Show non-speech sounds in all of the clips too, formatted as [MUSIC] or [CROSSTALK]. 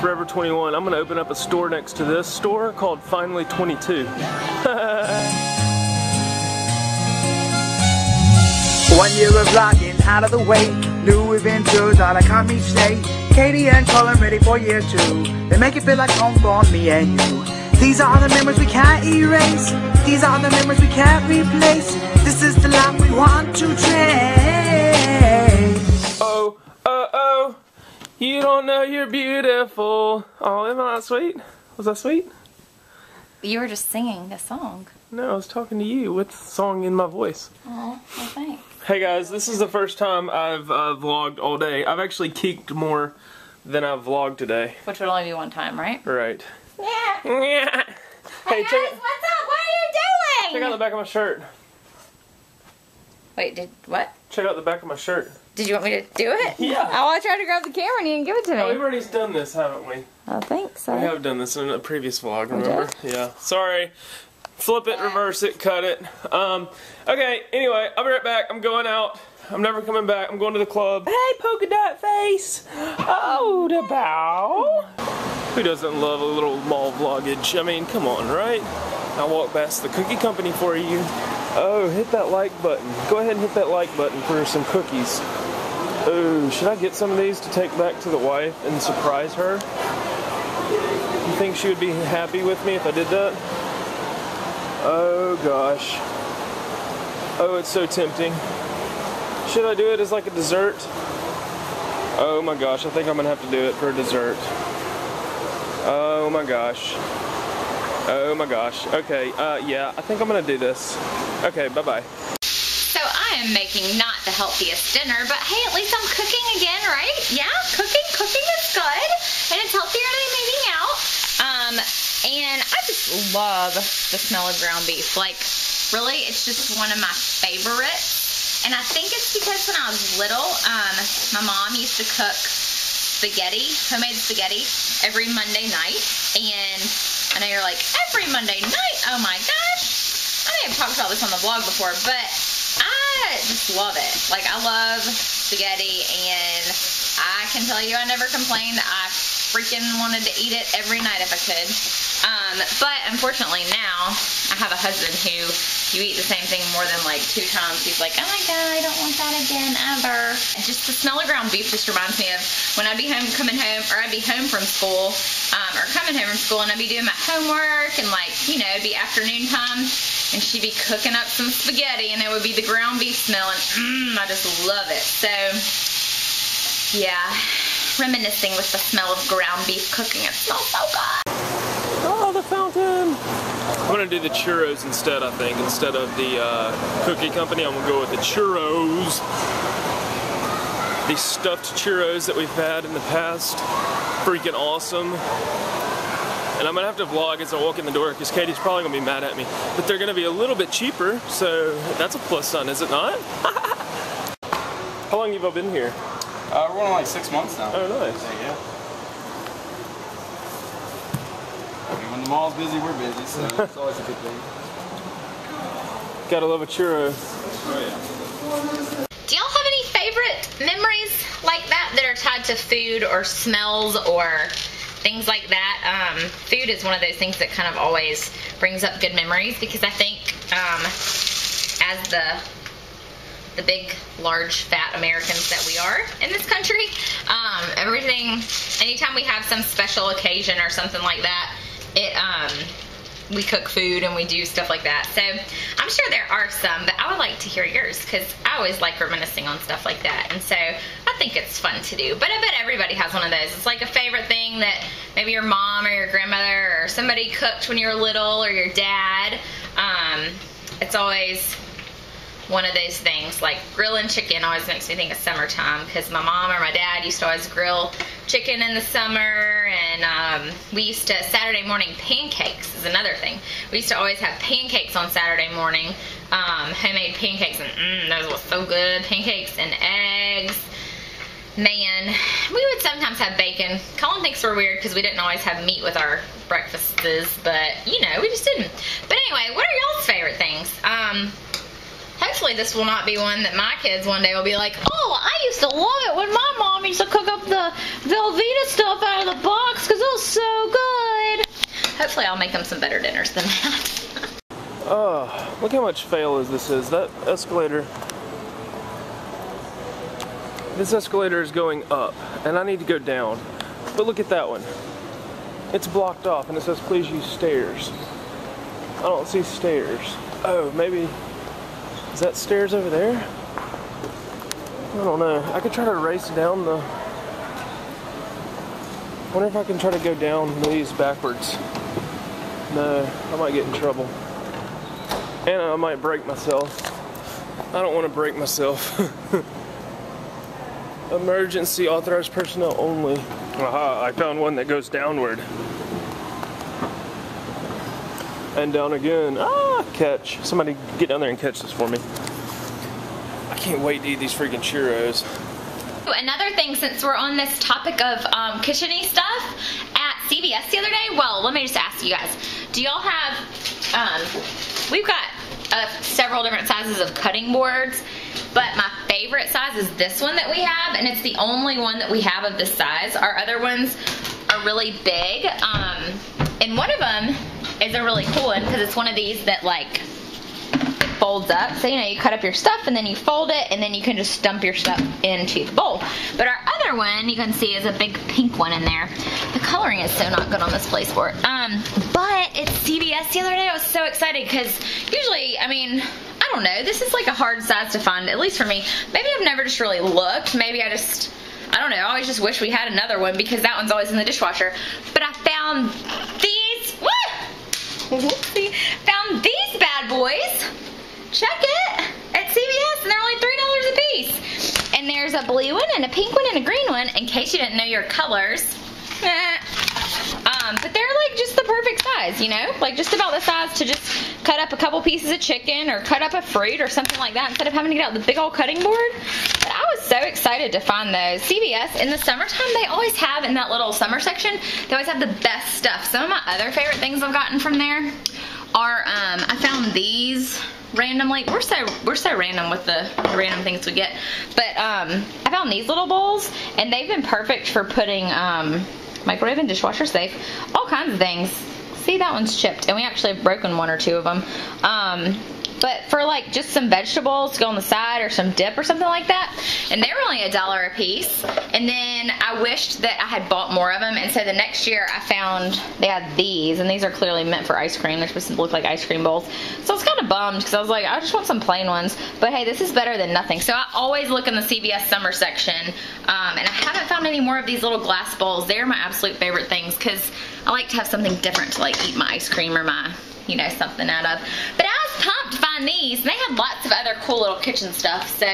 Forever 21. I'm gonna open up a store next to this store called Finally 22. [LAUGHS] One year of vlogging out of the way. New adventures all I come each day. Katie and Cullen ready for year two. They make it feel like home for me and you. These are the memories we can't erase. These are the memories we can't replace. This is the life we want to trace. You don't know you're beautiful. Oh, am I not sweet? Was that sweet? You were just singing a song. No, I was talking to you with song in my voice. Oh, well, thanks. Hey guys, this is the first time I've uh, vlogged all day. I've actually keeked more than I've vlogged today. Which would only be one time, right? Right. Yeah. [LAUGHS] Yeah. Hey, check, guys, what's up? What are you doing? check out the back of my shirt. Wait, did what? Check out the back of my shirt. Did you want me to do it? [LAUGHS] Yeah. Oh, I tried to grab the camera and you didn't give it to Oh, we've already done this, haven't we? I think so. We have done this in a previous vlog, remember? Yeah. Sorry. Flip it, reverse it, cut it. Um, okay, anyway, I'll be right back. I'm going out. I'm never coming back. I'm going to the club. Hey, polka dot face. Oh, the bow. Who doesn't love a little mall vloggage? I mean, come on, right? I'll walk past the cookie company for you. Oh, hit that like button. Go ahead and hit that like button for some cookies. Oh, should I get some of these to take back to the wife and surprise her? You think she would be happy with me if I did that? Oh gosh. Oh, it's so tempting. Should I do it as like a dessert? Oh my gosh, I think I'm gonna have to do it for a dessert. Oh my gosh. Oh my gosh. Okay, uh, yeah, I think I'm gonna do this. Okay, bye bye. So I am making not the healthiest dinner, but hey, at least I'm cooking again, right? Yeah, cooking, cooking is good, and it's healthier than eating out. Um, and I just love the smell of ground beef. Like, really, it's just one of my favorites. And I think it's because when I was little, um, my mom used to cook spaghetti, homemade spaghetti, every Monday night. And I know you're like, every Monday night? Oh my gosh. I may have talked about this on the vlog before, but I just love it. Like, I love spaghetti, and I can tell you I never complained. I freaking wanted to eat it every night if I could. Um, but unfortunately now, have a husband who, you eat the same thing more than like two times, he's like, oh my god, I don't want that again ever. And just the smell of ground beef just reminds me of when I'd be home, coming home, or I'd be home from school, um, or coming home from school, and I'd be doing my homework, and like, you know, it'd be afternoon time, and she'd be cooking up some spaghetti, and it would be the ground beef smell, and mmm, I just love it. So, yeah, reminiscing with the smell of ground beef cooking. It smells so good. The! I'm gonna do the churros instead, I think. Instead of the uh, cookie company, I'm gonna go with the churros. These stuffed churros that we've had in the past. Freaking awesome. And I'm gonna have to vlog as I walk in the door because Katie's probably gonna be mad at me. But they're gonna be a little bit cheaper, so that's a plus sign, is it not? [LAUGHS] How long have you been here? Uh, we're going on like six months now. Oh, nice. Yeah, yeah. I mean, when the mall's busy, we're busy, so it's [LAUGHS] always a good thing. Gotta love a churro. Oh, yeah. Do y'all have any favorite memories like that that are tied to food or smells or things like that? Um, food is one of those things that kind of always brings up good memories because I think um, as the the big, large, fat Americans that we are in this country, um, everything, anytime we have some special occasion or something like that, it um, we cook food and we do stuff like that. So I'm sure there are some, but I would like to hear yours because I always like reminiscing on stuff like that. And so I think it's fun to do. But I bet everybody has one of those. It's like a favorite thing that maybe your mom or your grandmother or somebody cooked when you were little or your dad. Um, it's always one of those things like grilling chicken always makes me think of summertime because my mom or my dad used to always grill chicken in the summer and um, we used to saturday morning pancakes is another thing. We used to always have pancakes on saturday morning. Um, homemade pancakes and mm, those were so good. Pancakes and eggs. Man we would sometimes have bacon. Cullen thinks we're weird because we didn't always have meat with our breakfasts but you know we just didn't. But anyway what are y'all's favorite things? Um, Hopefully this will not be one that my kids one day will be like, oh, I used to love it when my mom used to cook up the Velveeta stuff out of the box because it's so good. hopefully I'll make them some better dinners than that. Oh, [LAUGHS] look how much fail as this is. That escalator. This escalator is going up, and I need to go down. But look at that one. It's blocked off, and it says please use stairs. I don't see stairs. Oh, maybe. Is that stairs over there? I don't know. I could try to race down the. wonder if I can try to go down these backwards. No, I might get in trouble. And I might break myself. I don't want to break myself. [LAUGHS] Emergency authorized personnel only. Aha, I found one that goes downward. And down again. Ah, catch. Somebody get down there and catch this for me. Can't wait to eat these freaking churros. Another thing, since we're on this topic of um, kitcheny stuff, at CVS the other day, well, let me just ask you guys, do y'all have, um, we've got uh, several different sizes of cutting boards, but my favorite size is this one that we have, and it's the only one that we have of this size. Our other ones are really big, um, and one of them is a really cool one because it's one of these that like folds up. So, you know, you cut up your stuff and then you fold it and then you can just dump your stuff into the bowl. But our other one, you can see, is a big pink one in there. The coloring is so not good on this place for it. Um, but it's CVS the other day. I was so excited because usually, I mean, I don't know, this is like a hard size to find, at least for me. Maybe I've never just really looked. Maybe I just, I don't know, I always just wish we had another one because that one's always in the dishwasher. But I found these, what? [LAUGHS] See, found these bad boys check it at CVS and they're only $3 a piece. And there's a blue one and a pink one and a green one in case you didn't know your colors. Um, but they're like just the perfect size, you know? Like just about the size to just cut up a couple pieces of chicken or cut up a fruit or something like that instead of having to get out the big old cutting board. But I was so excited to find those. CVS, in the summertime, they always have in that little summer section, they always have the best stuff. Some of my other favorite things I've gotten from there are, um, I found these randomly. We're so we're so random with the, the random things we get. But um, I found these little bowls, and they've been perfect for putting um, microwave and dishwasher safe, all kinds of things. See, that one's chipped, and we actually have broken one or two of them. Um, but for like just some vegetables to go on the side or some dip or something like that and they were only a dollar a piece. And then I wished that I had bought more of them. And so the next year I found they had these and these are clearly meant for ice cream. They're supposed to look like ice cream bowls. So I was kind of bummed because I was like I just want some plain ones. But hey this is better than nothing. So I always look in the CVS summer section um, and I haven't found any more of these little glass bowls. They're my absolute favorite things because I like to have something different to like eat my ice cream or my you know, something out of. But I these, and they have lots of other cool little kitchen stuff, so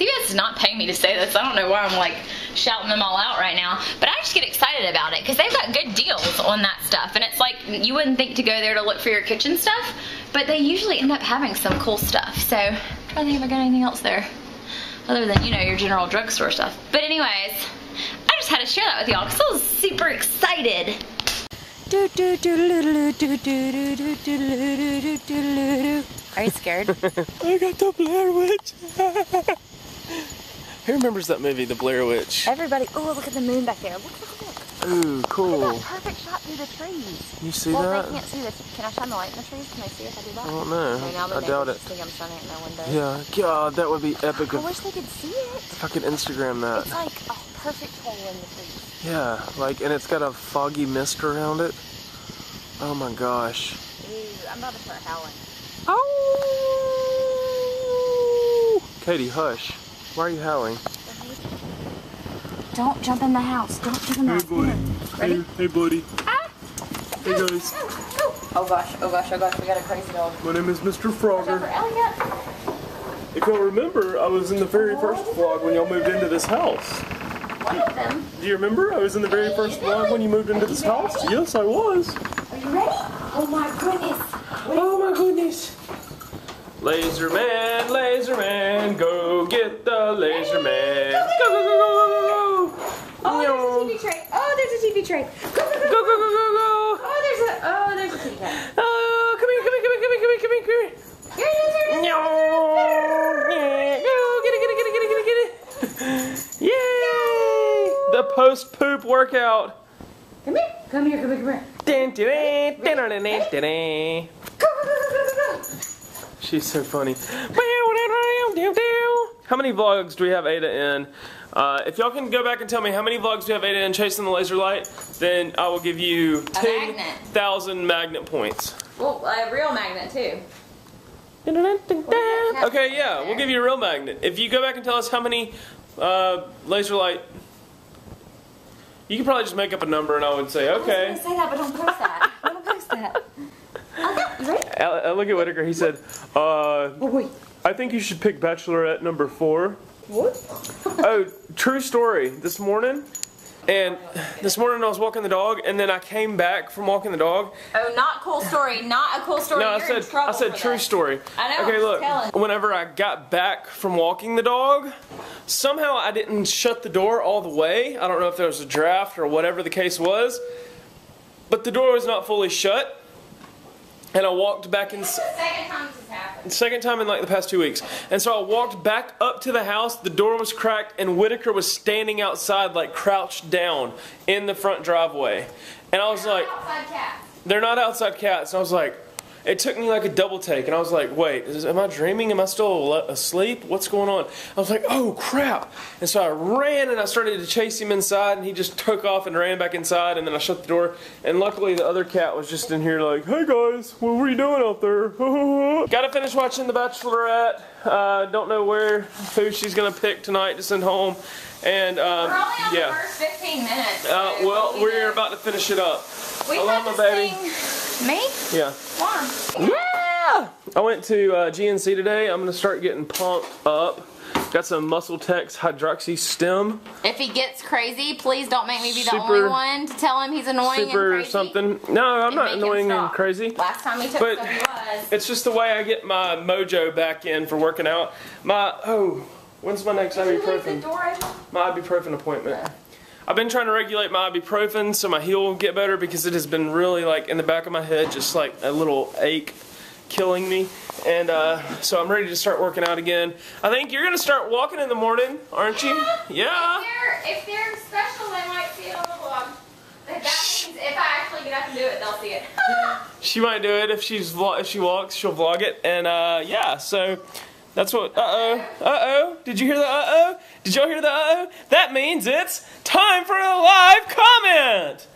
CVS is not paying me to say this. I don't know why I'm like shouting them all out right now, but I just get excited about it because they've got good deals on that stuff. And it's like you wouldn't think to go there to look for your kitchen stuff, but they usually end up having some cool stuff. So I don't think if I've got anything else there other than, you know, your general drugstore stuff. But anyways, I just had to share that with y'all because I was super excited. Are you scared? [LAUGHS] I got the Blair Witch. [LAUGHS] Who remembers that movie, The Blair Witch? Everybody, oh, look at the moon back there. Look, look, look. Ooh, Look at cool. that perfect shot through the trees. You see well, that? they can't see this. Can I shine the light in the trees? Can they see if I do that? I don't know. Okay, now I doubt it. think I'm shining it in their window. Yeah, God, that would be epic I wish they could see it. if I could Instagram that. It's like a perfect hole in the trees. Yeah, like, and it's got a foggy mist around it. Oh my gosh. Ew, I'm about to start howling. Oh! Katie, hush. Why are you howling? Don't jump in the house. Don't jump in the house. Come here. Ready? Hey, buddy. Ah. Hey, guys. Oh gosh, oh gosh, oh gosh, we got a crazy dog. My name is Mr. Frogger. If y'all remember, I was in the very first vlog when y'all moved into this house. One of them. Do you remember? I was in the very first vlog when you moved into this house. Yes, I was. Are you ready? Oh my goodness. Oh my goodness. Laser man, laser man, go get the laser man. Go, go, go, go, go, go, go. Oh, Meow. there's a TV tray. TV tray. Go, go, go, Go, go, go, go, go. Oh, there's a, oh, there's a kitty cat. Oh, uh, come here, come here, come here, come here, come here, come here, come here. Here it is, here it is. No. Go, get it, get it, get it, get it, get it, get it. Yay! The post poop workout. Come here. Come here, come here, come here. Dun, dun, dun, dun, dun, dun, dun, dun. Go, go, go, go, go, go. She's so funny. How many vlogs do we have Ada in? Uh, if y'all can go back and tell me how many vlogs we have Ada in chasing the laser light, then I will give you magnet. 10,000 magnet points. Well, a real magnet too. Okay, yeah, we'll give you a real magnet. If you go back and tell us how many uh, laser light, you could probably just make up a number and I would say, okay. I was say that, but don't post that. Don't post that. [LAUGHS] Okay, you ready? Uh, look at Whitaker. He said, uh, Oh, wait. I think you should pick Bachelorette number four. What? [LAUGHS] Oh, true story. This morning, and this morning I was walking the dog, and then I came back from walking the dog. Oh, not cool story. Not a cool story. No, I You're in said I said true this. story. I know, Okay, look. telling. Whenever I got back from walking the dog, somehow I didn't shut the door all the way. I don't know if there was a draft or whatever the case was, but the door was not fully shut. And I walked back in. This is the second time this has happened. Second time in like the past two weeks. And so I walked back up to the house, the door was cracked, and Whitaker was standing outside, like crouched down in the front driveway. And I was like, they're not outside cats. And I was like, it took me like a double take. And I was like, wait, is, am I dreaming? Am I still asleep? What's going on? I was like, oh crap. And so I ran and I started to chase him inside, and he just took off and ran back inside. And then I shut the door. And luckily, the other cat was just in here, like, hey guys, what were you doing out there? [LAUGHS] Gotta finish watching The Bachelorette. Uh, don't know where who she's gonna pick tonight to send home. And um, We're only on yeah. the first 15 minutes. Uh, well, we we're about to finish it up. We hello, my baby. Me? Yeah. On. Yeah! I went to uh, GNC today. I'm gonna start getting pumped up. Got some MuscleTech Hydroxystim. If he gets crazy, please don't make me be the only one to tell him he's annoying Super and crazy. something. No, I'm not annoying and crazy. Last time he took But- was. It's just the way I get my mojo back in for working out. My oh, when's my next Did you leave the ibuprofen? My ibuprofen appointment. I've been trying to regulate my ibuprofen so my heel will get better because it has been really like in the back of my head, just like a little ache killing me. And uh, so I'm ready to start working out again. I think you're gonna start walking in the morning, aren't you? Yeah. If they're, if they're special, they might see it on the vlog. That means if I actually get up and do it, they'll see it. [LAUGHS] She might do it if she's if she walks, she'll vlog it. And uh, yeah, so that's what. Uh oh. Uh oh. Did you hear the uh oh? Did y'all hear the uh oh? That means it's time for a live comment.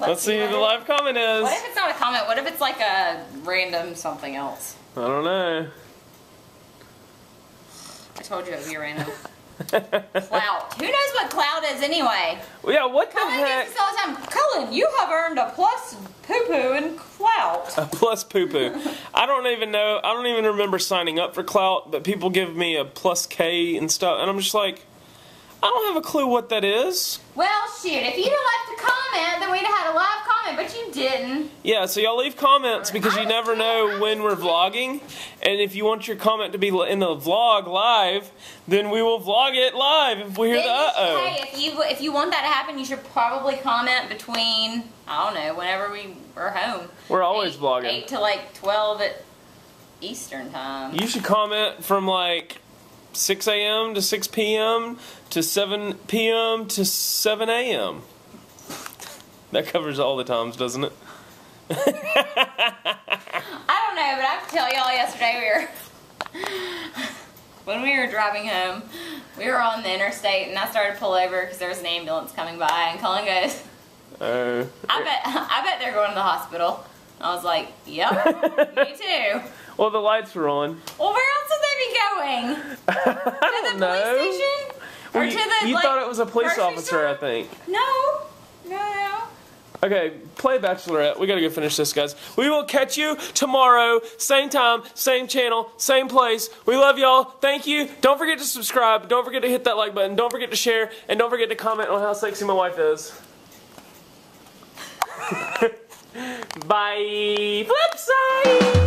Let's see who the live comment is. What if it's not a comment? What if it's like a random something else? I don't know. I told you it would be random. [LAUGHS] Klout. Who knows what Klout is anyway? Well, yeah. What the Cullen heck? this all the time. Cullen, you have earned a plus poo poo in clout. A plus poo poo. I don't even know. I don't even remember signing up for Klout, but people give me a plus K and stuff, and I'm just like, I don't have a clue what that is. Well, shoot, if you'd have left a comment, then we'd have had a live but you didn't. Yeah, so y'all leave comments because you never know when we're vlogging, and if you want your comment to be in the vlog live, then we will vlog it live if we hear Then the uh-oh. Hey, if you if you want that to happen, you should probably comment between I don't know whenever we are home. We're always eight, vlogging. Eight to like twelve at Eastern time. You should comment from like 6 a.m. to 6 p.m. to 7 p.m. to 7 a.m. That covers all the times, doesn't it? I don't know, but I have to tell y'all yesterday we were when we were driving home, we were on the interstate and I started to pull over because there was an ambulance coming by and Cullen goes, Oh. Uh, I bet I bet they're going to the hospital. I was like, Yep, me [LAUGHS] too. Well, the lights were on. Well, where else would they be going? I [LAUGHS] To don't the know. police station? Well, or you to the you like, thought it was a police officer, store? I think. No. Okay, play Bachelorette. We gotta go finish this, guys. We will catch you tomorrow, same time, same channel, same place. We love y'all. Thank you. Don't forget to subscribe. Don't forget to hit that like button. Don't forget to share. And don't forget to comment on how sexy my wife is. [LAUGHS] Bye. Flip side.